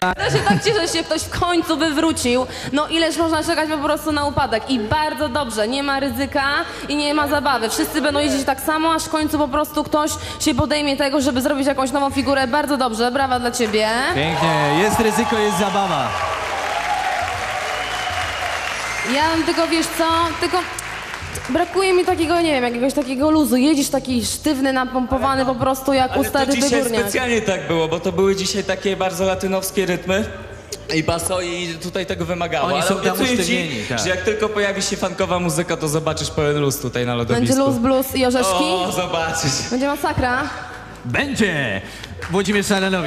dla... Ja się tak cieszę, że się ktoś w końcu wywrócił. No ileż można czekać po prostu na upadek. I bardzo dobrze, nie ma ryzyka i nie ma zabawy. Wszyscy będą jeździć tak samo, aż w końcu po prostu ktoś się podejmie tego, żeby zrobić jakąś nową figurę. Bardzo dobrze, brawa dla ciebie. Pięknie, jest ryzyko, jest zabawa. Ja mam tylko, wiesz co, tylko... Brakuje mi takiego, nie wiem, jakiegoś takiego luzu. Jedziesz taki sztywny, napompowany po prostu jak u Ale to stary dzisiaj wygórniak. specjalnie tak było, bo to były dzisiaj takie bardzo latynowskie rytmy. I baso i tutaj tego wymagało. Oni Ale są tam obiecuję usztywnieni, ci, tak. że jak tylko pojawi się fankowa muzyka, to zobaczysz pełen luz tutaj na lodowisku. Będzie luz, blues i orzeszki. O, zobaczysz. Będzie masakra. Będzie! Włodzimierz Szalanowi.